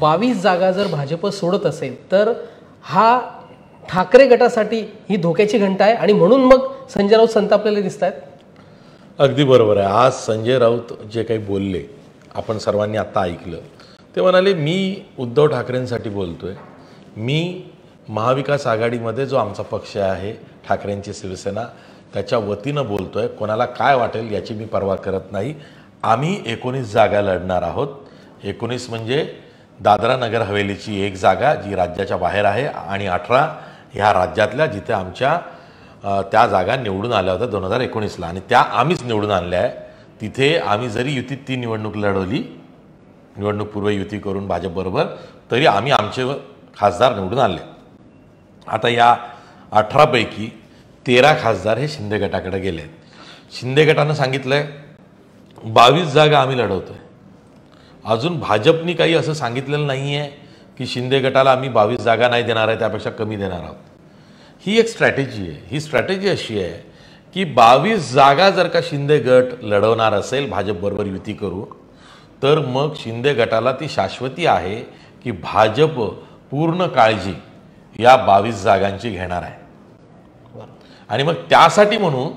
बावीस जागा जर भाजप सोडत असेल तर हा ठाकरे गटासाठी ही धोक्याची घंटा आहे आणि म्हणून मग संजय राऊत संतापलेले दिसत आहेत अगदी बरोबर आहे. आज संजय राऊत जे काही बोलले आपण सर्वांनी आत्ता ऐकलं ते म्हणाले मी उद्धव ठाकरेंसाठी बोलतोय. मी महाविकास आघाडीमध्ये जो आमचा पक्ष आहे ठाकरेंची शिवसेना त्याच्या वतीनं बोलतोय. कोणाला काय वाटेल याची मी पर्वा करत नाही. आम्ही एकोणीस जागा लढणार आहोत. एकोणीस म्हणजे दादरा नगर हवेलीची एक जागा जी राज्याच्या बाहेर आहे आणि अठरा ह्या राज्यातल्या जिथे आमच्या त्या जागा निवडून आल्या होत्या दोन हजार एकोणीसला. आणि त्या आम्हीच निवडून आणल्या आहे. तिथे आम्ही जरी युतीत ती निवडणूक लढवली निवडणूक पूर्व युती करून भाजपबरोबर तरी आम्ही आमचे खासदार निवडून आणले. आता या अठरापैकी तेरा खासदार हे शिंदे गटाकडे गेले आहेत शिंदे गटानं सांगितलं आहे बावीस जागा आम्ही लढवतो आहे अजून भाजपनी काही असं सांगितलेलं नाही आहे की शिंदे गटाला आम्ही बावीस जागा नाही देणार आहे त्यापेक्षा कमी देणार आहोत. ही एक स्ट्रॅटेजी आहे. ही स्ट्रॅटेजी अशी आहे की बावीस जागा जर का शिंदे गट लढवणार असेल भाजपबरोबर युती करून तर मग शिंदे गटाला ती शाश्वती आहे की भाजप पूर्ण काळजी या बावीस जागांची घेणार आहे. आणि मग त्यासाठी म्हणून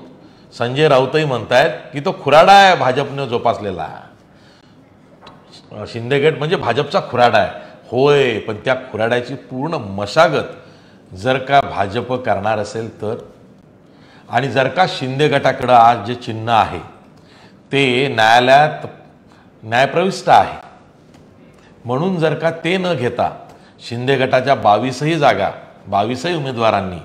संजय राऊतही म्हणतायत की तो खुराडा आहे भाजपनं जोपासलेला. शिंदेगड म्हणजे भाजपचा खुराडा आहे. होय पण त्या खुराड्याची पूर्ण मशागत जर का भाजप करणार असेल तर. आणि जर का शिंदे गटाकडं आज जे चिन्ह आहे ते न्यायालयात न्यायप्रविष्ट आहे. म्हणून जर का ते न घेता शिंदे गटाच्या बावीसही जागा बावीसही उमेदवारांनी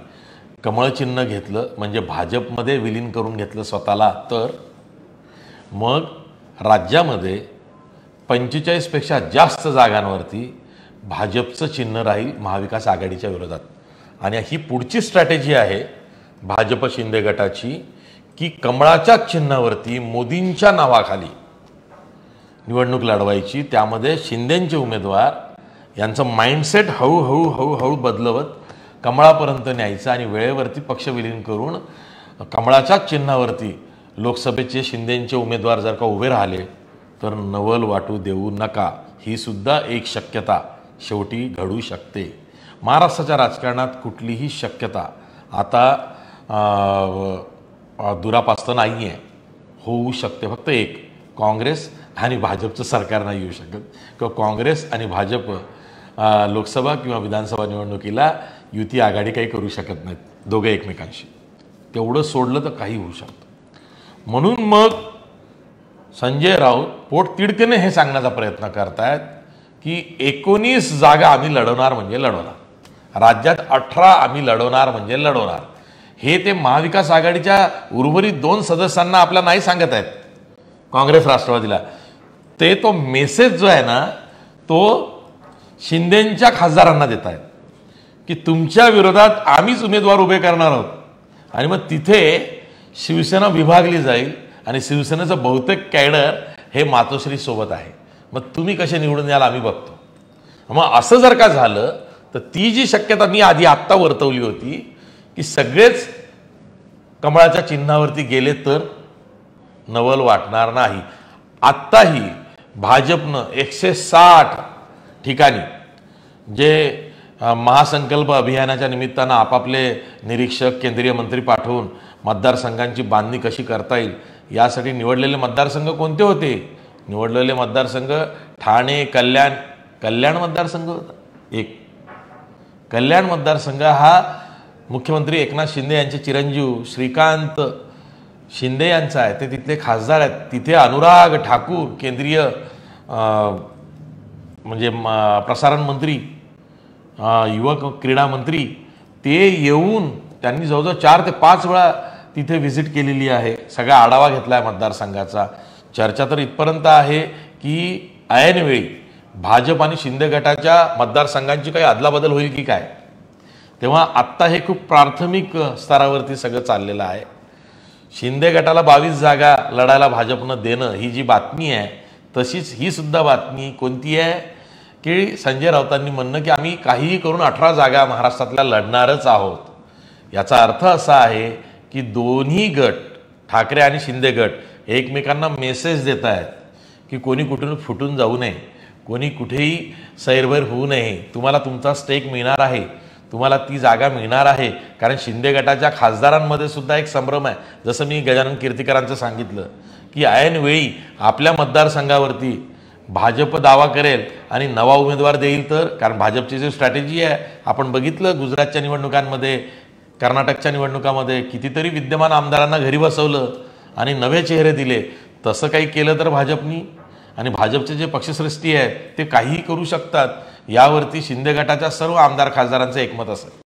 कमळ चिन्ह घेतलं म्हणजे भाजपमध्ये विलीन करून घेतलं स्वतःला तर मग राज्यामध्ये पंचेचाळीसपेक्षा जास्त जागांवरती भाजपचं चिन्ह राहील महाविकास आघाडीच्या विरोधात. आणि ही पुढची स्ट्रॅटेजी आहे भाजप शिंदे गटाची की कमळाच्या चिन्हावरती मोदींच्या नावाखाली निवडणूक लढवायची. त्यामध्ये शिंदेंचे उमेदवार यांचं माइंडसेट हळूहळू हळूहळू बदलवत कमळापर्यंत न्यायचं आणि वेळेवरती पक्ष विलीन करून कमळाच्याच चिन्हावरती लोकसभेचे शिंदेंचे उमेदवार जर का उभे राहिले तर नवल वाटू देऊ नका ही सुद्धा एक शक्यता. शेवटी घडू शकते. महाराष्ट्राच्या राजकारणात कुठलीही शक्यता. आता दुरापास्त नाही आहे होऊ शकते फक्त एक. काँग्रेस आणि भाजपचं सरकार नाही येऊ शकत. किंवा काँग्रेस आणि भाजप लोकसभा किंवा विधानसभा निवडणुकीला युती आघाडी काही करू शकत नाहीत. दोघं एकमेकांशी. तेवढं सोडलं तर काही होऊ शकतं. म्हणून मग संजय राऊत पोटतिडकीने हे सांगण्याचा प्रयत्न करतायत की एकोणीस जागा आम्ही लढवणार म्हणजे लढवणार. राज्यात अठरा आम्ही लढवणार म्हणजे लढवणार. हे ते महाविकास आघाडीच्या उर्वरित दोन सदस्यांना आपल्या नाही सांगत आहेत. काँग्रेस राष्ट्रवादीला. ते तो मेसेज जो आहे ना तो शिंदेंच्या खासदारांना देत आहेत. की तुमच्या विरोधात आम्हीच उमेदवार उभे करणार आहोत. आणि मग तिथे शिवसेना विभागली जाईल. आणि शिवसेनेचं बहुतेक कॅडर हे मातोश्री सोबत आहे. मग तुम्ही कसे निवडून याल आम्ही बघतो. मग असं जर का झालं तर ती जी शक्यता मी आधी आत्ता वर्तवली होती की सगळेच कमळाच्या चिन्हावरती गेले तर नवल वाटणार नाही. आत्ताही भाजपनं एकशे साठ ठिकाणी जे महासंकल्प अभियानाच्या निमित्तानं आपापले निरीक्षक केंद्रीय मंत्री पाठवून मतदारसंघांची बांधणी कशी करता येईल? यासाठी निवडलेले मतदारसंघ कोणते होते? निवडलेले मतदारसंघ ठाणे कल्याण कल्याण मतदारसंघ होता. एक. कल्याण मतदारसंघ हा मुख्यमंत्री एकनाथ शिंदे यांचे चिरंजीव श्रीकांत शिंदे यांचा आहे. ते तिथले खासदार आहेत. तिथे अनुराग ठाकूर केंद्रीय म्हणजे प्रसारण मंत्री युवक क्रीडा मंत्री ते येऊन त्यांनी जवळजवळ चार ते पाच वेळा तिथे व्हिजिट केलेली आहे. सगळा आढावा घेतला आहे मतदारसंघाचा. चर्चा तर इथपर्यंत आहे की ऐनवेळी भाजप आणि शिंदे गटाच्या मतदारसंघांची काही अदलाबदल होईल की काय? तेव्हा आत्ता हे खूप प्राथमिक स्तरावरती सगळं चाललेलं आहे. शिंदे गटाला बावीस जागा लढायला भाजपनं देणं ही जी बातमी आहे तशीच ही सुद्धा बातमी कोणती आहे? की संजय राऊतांनी म्हणणं की आम्ही काहीही करून अठरा जागा महाराष्ट्रातल्या लढणारच आहोत. याचा अर्थ असा आहे की दोन्ही गट ठाकरे आणि शिंदे गट एकमेकांना मेसेज देत आहेत की कोणी कुठून फुटून जाऊ नये कोणी कुठेही सैरभैर होऊ नये. तुम्हाला तुमचा स्टेक मिळणार आहे. तुम्हाला ती जागा मिळणार आहे. कारण शिंदे गटाच्या खासदारांमध्ये सुद्धा एक संभ्रम आहे. जसं मी गजानन कीर्तिकरांचं सांगितलं की ऐन वेळी आपल्या मतदारसंघावरती भाजप दावा करेल आणि नवा उमेदवार देईल तर कारण भाजपची जी स्ट्रॅटेजी आहे आपण बघितलं गुजरातच्या निवडणुकांमध्ये कर्नाटकच्या निवडणुकामध्ये कितीतरी विद्यमान आमदारांना घरी बसवलं आणि नवे चेहरे दिले तसं काही केलं तर भाजपनी. आणि भाजपचे जे पक्षश्रेष्ठी आहेत ते काहीही करू शकतात यावरती शिंदे गटाच्या सर्व आमदार खासदारांचं एकमत असेल.